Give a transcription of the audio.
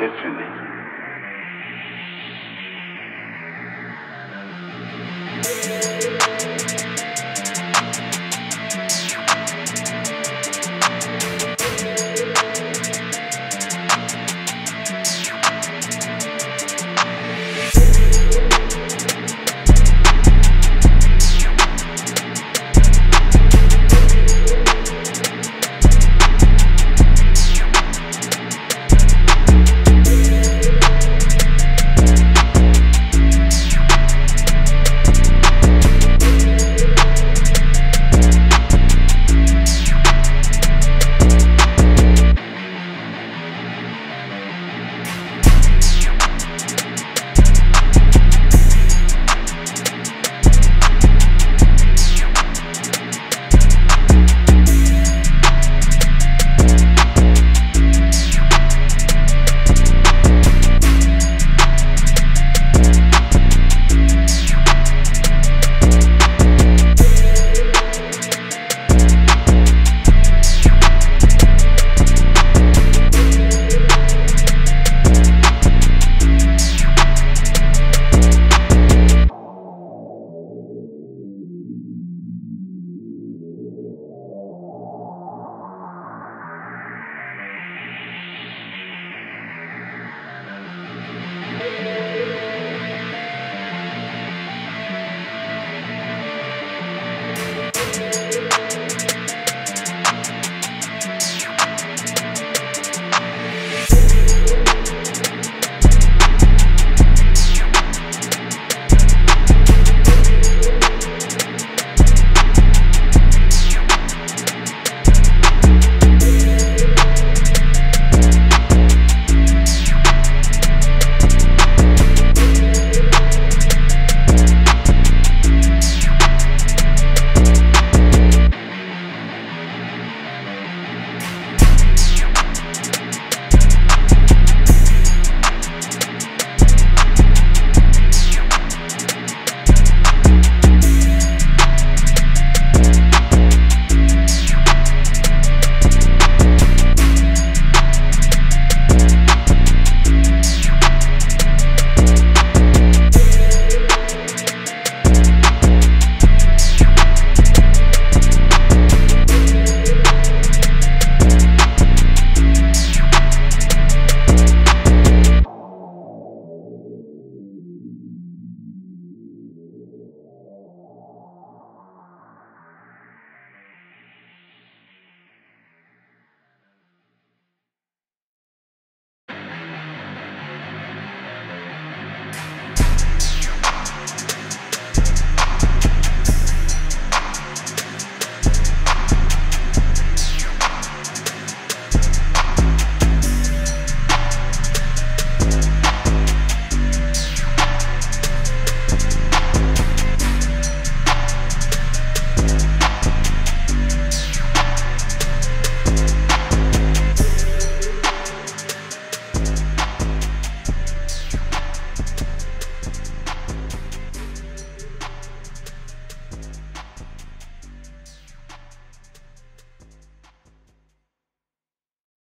epiphany.